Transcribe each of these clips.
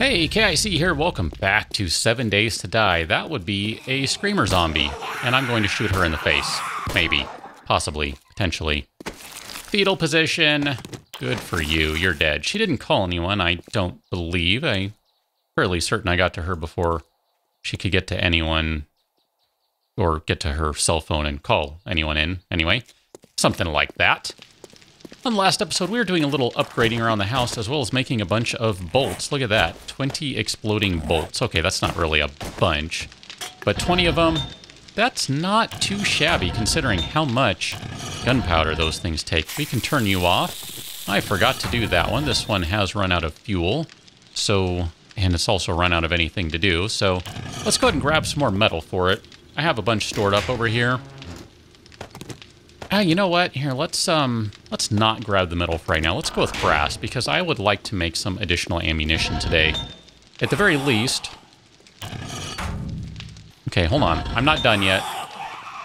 Hey, KIC here. Welcome back to Seven Days to Die. That would be a Screamer zombie, and I'm going to shoot her in the face. Maybe. Possibly. Potentially. Fetal position. Good for you. You're dead. She didn't call anyone, I don't believe. I'm fairly certain I got to her before she could get to anyone or get to her cell phone and call anyone in. Anyway, something like that. On the last episode, we were doing a little upgrading around the house as well as making a bunch of bolts. Look at that. 20 exploding bolts. Okay, that's not really a bunch, but 20 of them, that's not too shabby considering how much gunpowder those things take. We can turn you off. I forgot to do that one. This one has run out of fuel, so and it's also run out of anything to do. So let's go ahead and grab some more metal for it. I have a bunch stored up over here. Ah, you know what? Here, let's um, let's not grab the metal for right now. Let's go with brass because I would like to make some additional ammunition today. At the very least. Okay, hold on. I'm not done yet.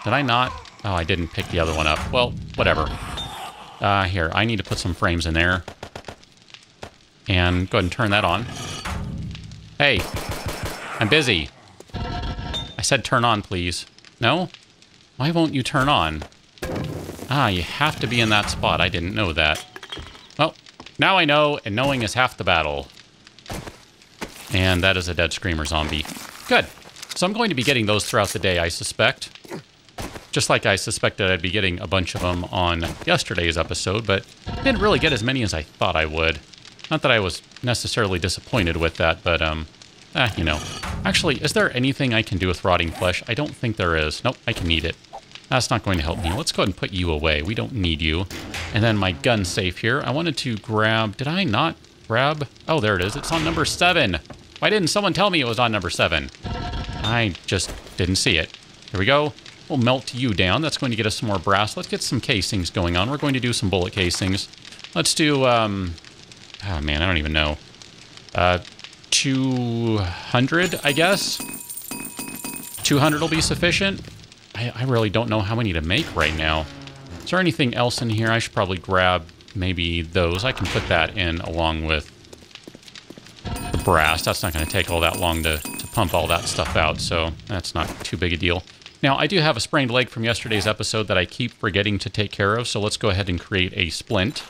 Did I not? Oh, I didn't pick the other one up. Well, whatever. Uh, here, I need to put some frames in there. And go ahead and turn that on. Hey, I'm busy. I said turn on, please. No? Why won't you turn on? Ah, you have to be in that spot. I didn't know that. Well, now I know, and knowing is half the battle. And that is a dead Screamer zombie. Good. So I'm going to be getting those throughout the day, I suspect. Just like I suspected I'd be getting a bunch of them on yesterday's episode, but didn't really get as many as I thought I would. Not that I was necessarily disappointed with that, but, um, ah, you know. Actually, is there anything I can do with rotting flesh? I don't think there is. Nope, I can eat it. That's not going to help me. Let's go ahead and put you away. We don't need you. And then my gun safe here. I wanted to grab... Did I not grab... Oh, there it is. It's on number seven. Why didn't someone tell me it was on number seven? I just didn't see it. Here we go. We'll melt you down. That's going to get us some more brass. Let's get some casings going on. We're going to do some bullet casings. Let's do... um. Oh, man, I don't even know. Uh, 200, I guess? 200 will be sufficient? I, I really don't know how many to make right now. Is there anything else in here? I should probably grab maybe those. I can put that in along with the brass. That's not going to take all that long to, to pump all that stuff out, so that's not too big a deal. Now, I do have a sprained leg from yesterday's episode that I keep forgetting to take care of, so let's go ahead and create a splint.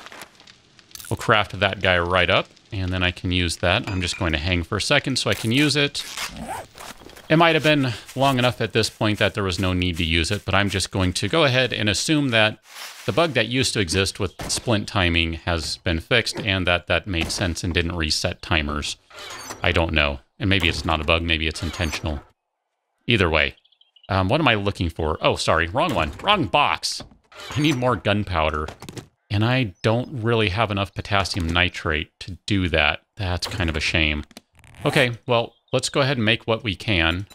We'll craft that guy right up, and then I can use that. I'm just going to hang for a second so I can use it. It might have been long enough at this point that there was no need to use it, but I'm just going to go ahead and assume that the bug that used to exist with splint timing has been fixed and that that made sense and didn't reset timers. I don't know. And maybe it's not a bug, maybe it's intentional. Either way. Um, what am I looking for? Oh, sorry, wrong one. Wrong box. I need more gunpowder. And I don't really have enough potassium nitrate to do that. That's kind of a shame. Okay, well, let's go ahead and make what we can.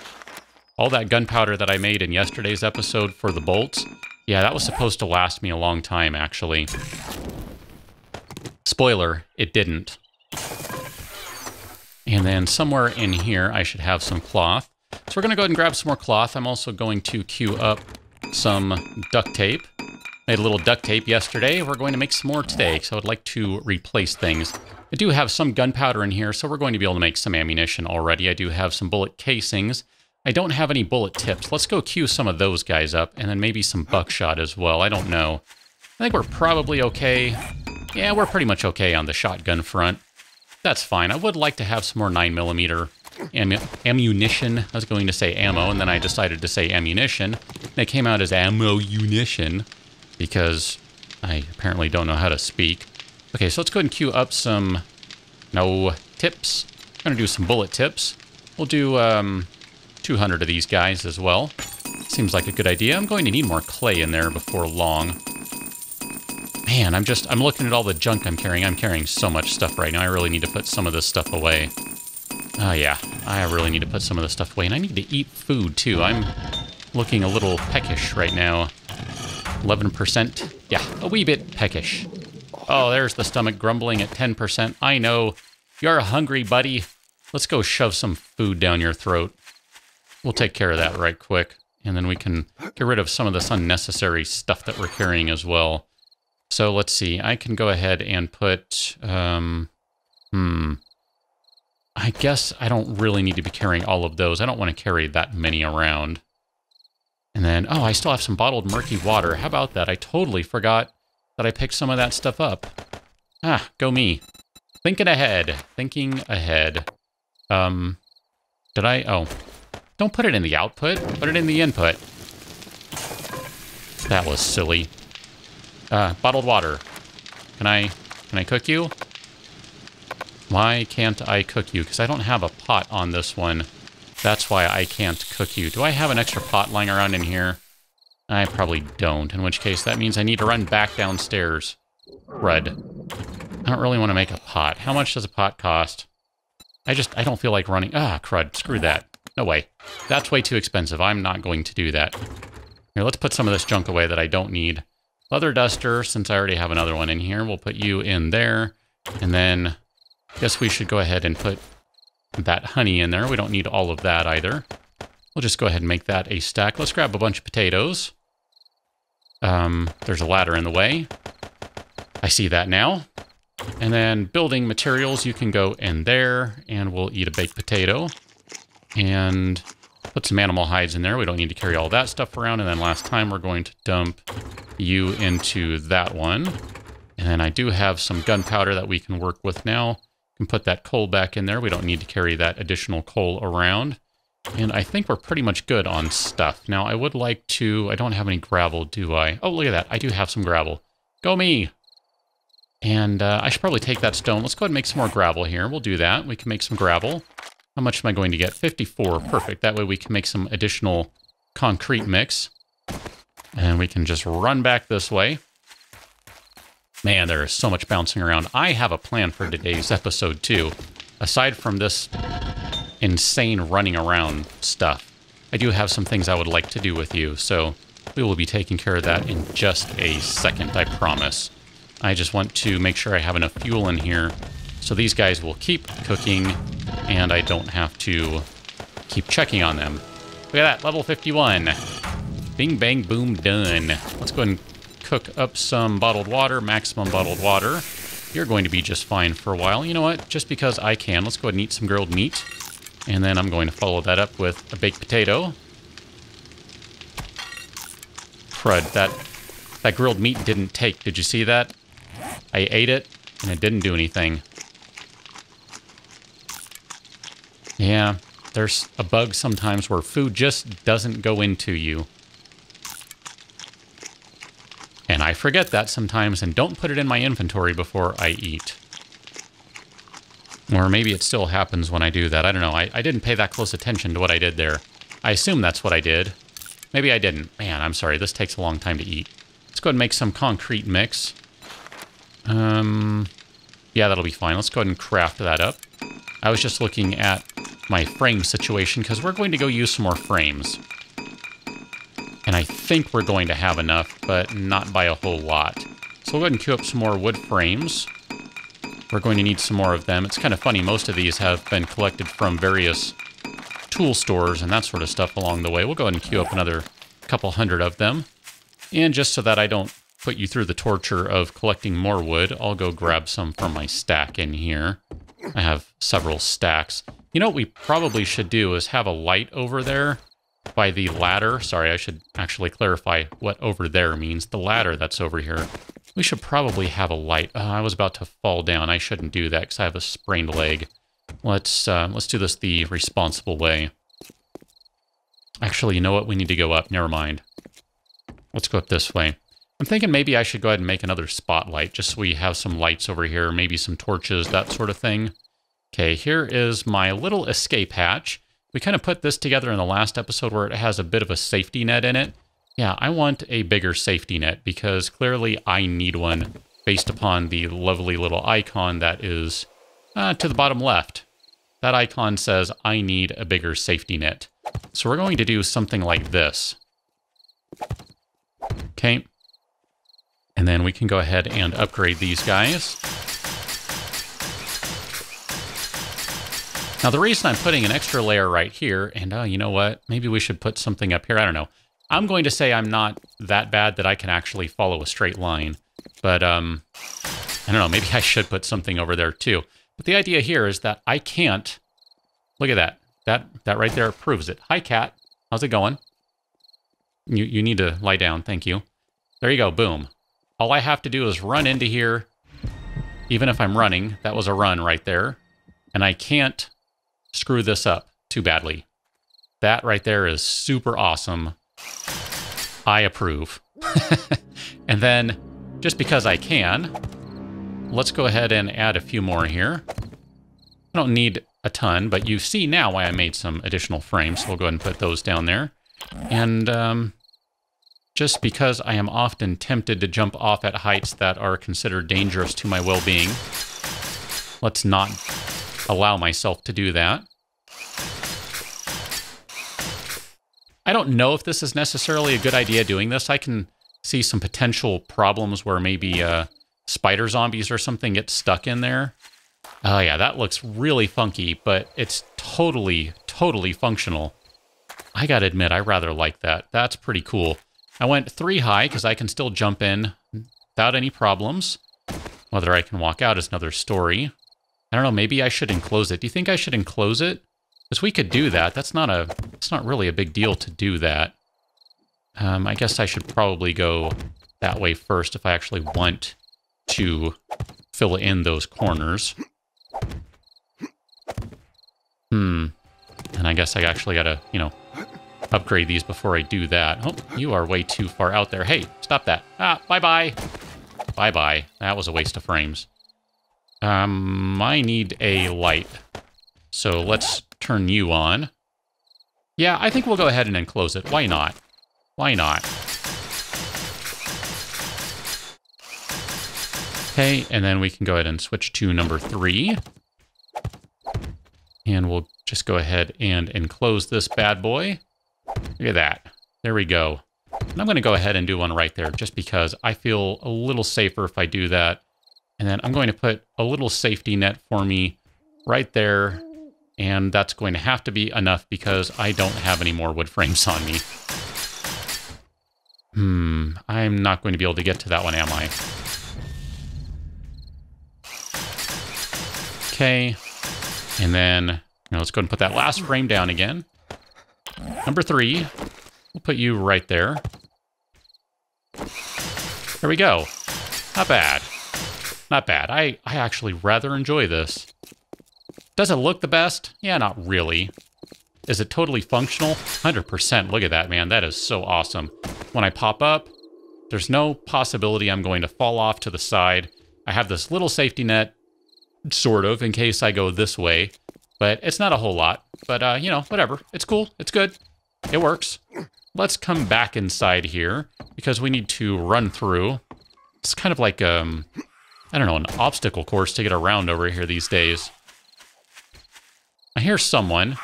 All that gunpowder that I made in yesterday's episode for the bolts, yeah, that was supposed to last me a long time, actually. Spoiler, it didn't. And then somewhere in here, I should have some cloth. So we're going to go ahead and grab some more cloth. I'm also going to queue up some duct tape. Made a little duct tape yesterday. We're going to make some more today, because I would like to replace things. I do have some gunpowder in here, so we're going to be able to make some ammunition already. I do have some bullet casings. I don't have any bullet tips. Let's go queue some of those guys up, and then maybe some buckshot as well. I don't know. I think we're probably okay. Yeah, we're pretty much okay on the shotgun front. That's fine. I would like to have some more 9mm am ammunition. I was going to say ammo, and then I decided to say ammunition. It came out as ammo-unition because I apparently don't know how to speak. Okay, so let's go ahead and queue up some, no, tips. I'm going to do some bullet tips. We'll do um, 200 of these guys as well. Seems like a good idea. I'm going to need more clay in there before long. Man, I'm just, I'm looking at all the junk I'm carrying. I'm carrying so much stuff right now. I really need to put some of this stuff away. Oh yeah, I really need to put some of this stuff away. And I need to eat food too. I'm looking a little peckish right now. 11%. Yeah, a wee bit peckish. Oh, there's the stomach grumbling at 10%. I know. You're hungry, buddy. Let's go shove some food down your throat. We'll take care of that right quick. And then we can get rid of some of this unnecessary stuff that we're carrying as well. So let's see. I can go ahead and put... Um, hmm. I I guess I don't really need to be carrying all of those. I don't want to carry that many around. And then, oh, I still have some bottled murky water. How about that? I totally forgot that I picked some of that stuff up. Ah, go me. Thinking ahead. Thinking ahead. Um, did I? Oh. Don't put it in the output. Put it in the input. That was silly. Uh, bottled water. Can I, can I cook you? Why can't I cook you? Because I don't have a pot on this one. That's why I can't cook you. Do I have an extra pot lying around in here? I probably don't, in which case that means I need to run back downstairs. Red. I don't really want to make a pot. How much does a pot cost? I just, I don't feel like running. Ah, crud. Screw that. No way. That's way too expensive. I'm not going to do that. Here, let's put some of this junk away that I don't need. Leather duster, since I already have another one in here, we'll put you in there. And then, I guess we should go ahead and put that honey in there. We don't need all of that either. We'll just go ahead and make that a stack. Let's grab a bunch of potatoes. Um, there's a ladder in the way. I see that now. And then building materials, you can go in there, and we'll eat a baked potato. And put some animal hides in there. We don't need to carry all that stuff around. And then last time, we're going to dump you into that one. And then I do have some gunpowder that we can work with now can put that coal back in there. We don't need to carry that additional coal around. And I think we're pretty much good on stuff. Now, I would like to... I don't have any gravel, do I? Oh, look at that. I do have some gravel. Go me! And uh, I should probably take that stone. Let's go ahead and make some more gravel here. We'll do that. We can make some gravel. How much am I going to get? 54. Perfect. That way we can make some additional concrete mix. And we can just run back this way. Man, there is so much bouncing around. I have a plan for today's episode, too. Aside from this insane running around stuff, I do have some things I would like to do with you, so we will be taking care of that in just a second, I promise. I just want to make sure I have enough fuel in here so these guys will keep cooking and I don't have to keep checking on them. Look at that, level 51. Bing, bang, boom, done. Let's go and cook up some bottled water, maximum bottled water. You're going to be just fine for a while. You know what? Just because I can, let's go ahead and eat some grilled meat. And then I'm going to follow that up with a baked potato. Crud, that, that grilled meat didn't take. Did you see that? I ate it, and it didn't do anything. Yeah, there's a bug sometimes where food just doesn't go into you. And I forget that sometimes and don't put it in my inventory before I eat. Or maybe it still happens when I do that. I don't know. I, I didn't pay that close attention to what I did there. I assume that's what I did. Maybe I didn't. Man, I'm sorry. This takes a long time to eat. Let's go ahead and make some concrete mix. Um, yeah, that'll be fine. Let's go ahead and craft that up. I was just looking at my frame situation because we're going to go use some more frames. And I think we're going to have enough, but not by a whole lot. So we'll go ahead and queue up some more wood frames. We're going to need some more of them. It's kind of funny, most of these have been collected from various tool stores and that sort of stuff along the way. We'll go ahead and queue up another couple hundred of them. And just so that I don't put you through the torture of collecting more wood, I'll go grab some from my stack in here. I have several stacks. You know what we probably should do is have a light over there by the ladder. Sorry, I should actually clarify what over there means. The ladder that's over here. We should probably have a light. Uh, I was about to fall down. I shouldn't do that because I have a sprained leg. Let's uh, let's do this the responsible way. Actually, you know what? We need to go up. Never mind. Let's go up this way. I'm thinking maybe I should go ahead and make another spotlight just so we have some lights over here, maybe some torches, that sort of thing. Okay, here is my little escape hatch. We kind of put this together in the last episode where it has a bit of a safety net in it. Yeah, I want a bigger safety net because clearly I need one based upon the lovely little icon that is uh, to the bottom left. That icon says I need a bigger safety net. So we're going to do something like this. Okay. And then we can go ahead and upgrade these guys. Now, the reason I'm putting an extra layer right here, and uh, you know what? Maybe we should put something up here. I don't know. I'm going to say I'm not that bad that I can actually follow a straight line. But, um, I don't know. Maybe I should put something over there too. But the idea here is that I can't Look at that. That that right there proves it. Hi, cat. How's it going? You you need to lie down. Thank you. There you go. Boom. All I have to do is run into here. Even if I'm running, that was a run right there. And I can't screw this up too badly. That right there is super awesome. I approve. and then, just because I can, let's go ahead and add a few more here. I don't need a ton, but you see now why I made some additional frames. We'll go ahead and put those down there. And um, just because I am often tempted to jump off at heights that are considered dangerous to my well-being, let's not allow myself to do that. I don't know if this is necessarily a good idea doing this. I can see some potential problems where maybe uh, spider zombies or something get stuck in there. Oh yeah, that looks really funky, but it's totally, totally functional. I gotta admit, I rather like that. That's pretty cool. I went three high because I can still jump in without any problems. Whether I can walk out is another story. I don't know, maybe I should enclose it. Do you think I should enclose it? Because we could do that. That's not a. It's not really a big deal to do that. Um, I guess I should probably go that way first if I actually want to fill in those corners. Hmm. And I guess I actually gotta, you know, upgrade these before I do that. Oh, you are way too far out there. Hey, stop that. Ah, bye-bye. Bye-bye. That was a waste of frames. Um, I need a light. So let's turn you on. Yeah, I think we'll go ahead and enclose it. Why not? Why not? Okay, and then we can go ahead and switch to number three. And we'll just go ahead and enclose this bad boy. Look at that. There we go. And I'm going to go ahead and do one right there just because I feel a little safer if I do that. And then I'm going to put a little safety net for me right there and that's going to have to be enough because I don't have any more wood frames on me. Hmm, I'm not going to be able to get to that one, am I? Okay, and then you know, let's go and put that last frame down again. Number three, we'll put you right there. There we go. Not bad. Not bad. I, I actually rather enjoy this. Does it look the best? Yeah, not really. Is it totally functional? 100%. Look at that, man. That is so awesome. When I pop up, there's no possibility I'm going to fall off to the side. I have this little safety net, sort of, in case I go this way. But it's not a whole lot. But, uh, you know, whatever. It's cool. It's good. It works. Let's come back inside here, because we need to run through. It's kind of like, um, I don't know, an obstacle course to get around over here these days. I hear someone.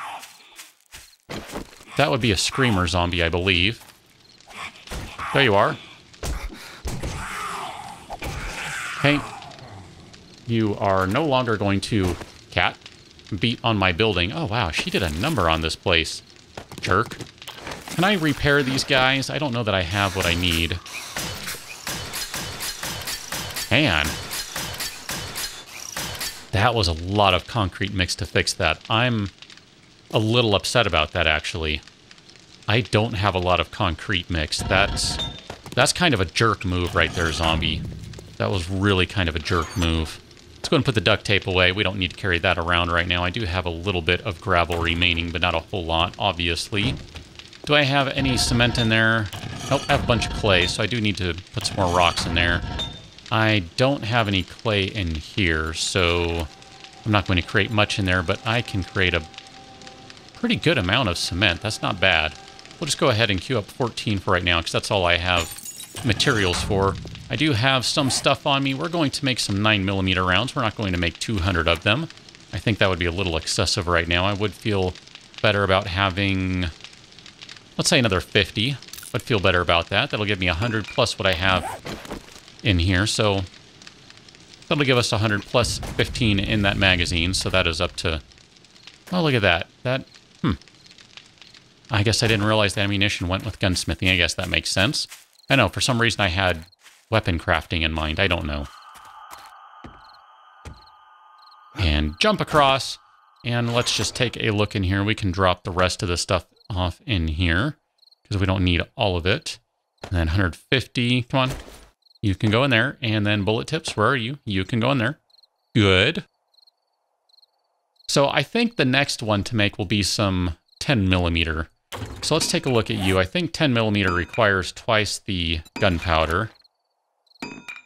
That would be a screamer zombie, I believe. There you are. Hey, You are no longer going to, cat, beat on my building. Oh, wow, she did a number on this place. Jerk. Can I repair these guys? I don't know that I have what I need. Man, that was a lot of concrete mix to fix that. I'm a little upset about that, actually. I don't have a lot of concrete mix. That's that's kind of a jerk move right there, zombie. That was really kind of a jerk move. Let's go and put the duct tape away. We don't need to carry that around right now. I do have a little bit of gravel remaining, but not a whole lot, obviously. Do I have any cement in there? Nope, I have a bunch of clay, so I do need to put some more rocks in there. I don't have any clay in here, so I'm not going to create much in there, but I can create a pretty good amount of cement. That's not bad. We'll just go ahead and queue up 14 for right now, because that's all I have materials for. I do have some stuff on me. We're going to make some 9mm rounds. We're not going to make 200 of them. I think that would be a little excessive right now. I would feel better about having, let's say another 50. I'd feel better about that. That'll give me 100 plus what I have in here. So that'll give us 100 plus 15 in that magazine. So that is up to... Oh, look at that. That... Hmm. I guess I didn't realize the ammunition went with gunsmithing. I guess that makes sense. I know, for some reason I had weapon crafting in mind. I don't know. And jump across. And let's just take a look in here. We can drop the rest of the stuff off in here because we don't need all of it. And then 150, come on. You can go in there. And then bullet tips, where are you? You can go in there. Good. So I think the next one to make will be some 10 millimeter. So let's take a look at you. I think 10 millimeter requires twice the gunpowder.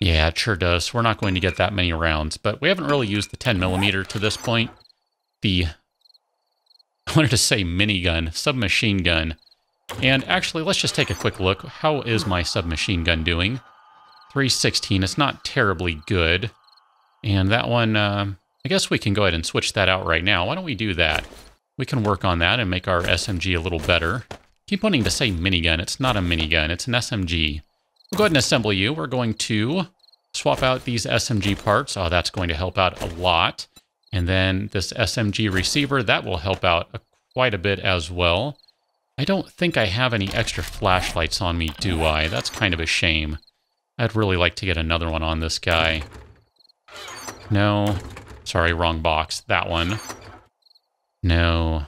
Yeah, it sure does. We're not going to get that many rounds, but we haven't really used the 10 millimeter to this point. The, I wanted to say minigun, submachine gun. And actually, let's just take a quick look. How is my submachine gun doing? 316, it's not terribly good. And that one, uh, I guess we can go ahead and switch that out right now. Why don't we do that? We can work on that and make our SMG a little better. Keep wanting to say minigun. It's not a minigun. It's an SMG. We'll go ahead and assemble you. We're going to swap out these SMG parts. Oh, that's going to help out a lot. And then this SMG receiver, that will help out a, quite a bit as well. I don't think I have any extra flashlights on me, do I? That's kind of a shame. I'd really like to get another one on this guy. No. Sorry, wrong box. That one. No.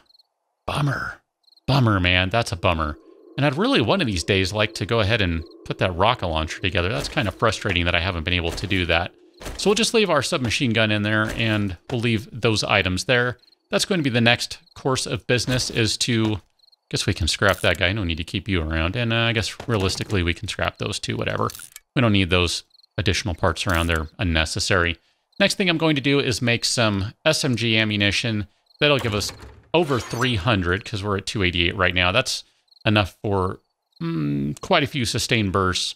Bummer. Bummer, man. That's a bummer. And I'd really one of these days like to go ahead and put that rocket launcher together. That's kind of frustrating that I haven't been able to do that. So we'll just leave our submachine gun in there and we'll leave those items there. That's going to be the next course of business is to, I guess we can scrap that guy. No need to keep you around. And uh, I guess realistically we can scrap those two, whatever. We don't need those additional parts around there unnecessary. Next thing I'm going to do is make some SMG ammunition. That'll give us over 300 because we're at 288 right now. That's enough for mm, quite a few sustained bursts.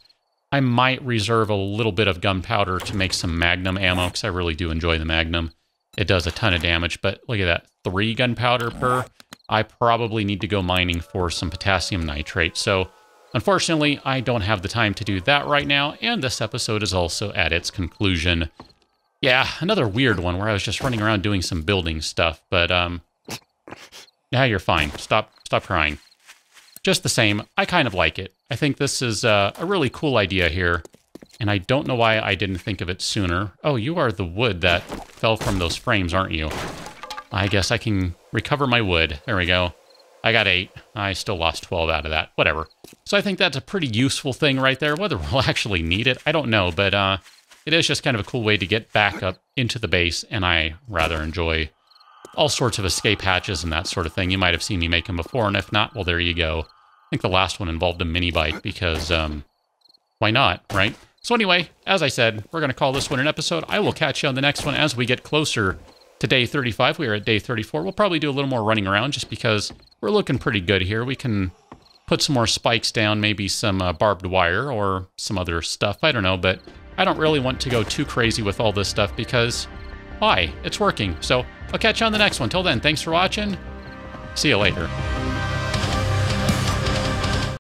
I might reserve a little bit of gunpowder to make some Magnum ammo because I really do enjoy the Magnum. It does a ton of damage, but look at that. Three gunpowder per. I probably need to go mining for some potassium nitrate. So unfortunately, I don't have the time to do that right now. And this episode is also at its conclusion. Yeah, another weird one where I was just running around doing some building stuff. But um, yeah, you're fine. Stop, stop crying. Just the same, I kind of like it. I think this is uh, a really cool idea here, and I don't know why I didn't think of it sooner. Oh, you are the wood that fell from those frames, aren't you? I guess I can recover my wood. There we go. I got eight. I still lost 12 out of that. Whatever. So I think that's a pretty useful thing right there. Whether we'll actually need it, I don't know. But uh, it is just kind of a cool way to get back up into the base, and I rather enjoy all sorts of escape hatches and that sort of thing. You might have seen me make them before, and if not, well, there you go. I think the last one involved a mini bike because, um, why not, right? So anyway, as I said, we're going to call this one an episode. I will catch you on the next one as we get closer to day 35. We are at day 34. We'll probably do a little more running around just because we're looking pretty good here. We can put some more spikes down, maybe some uh, barbed wire or some other stuff. I don't know, but I don't really want to go too crazy with all this stuff because why? It's working. So I'll catch you on the next one. Till then, thanks for watching. See you later.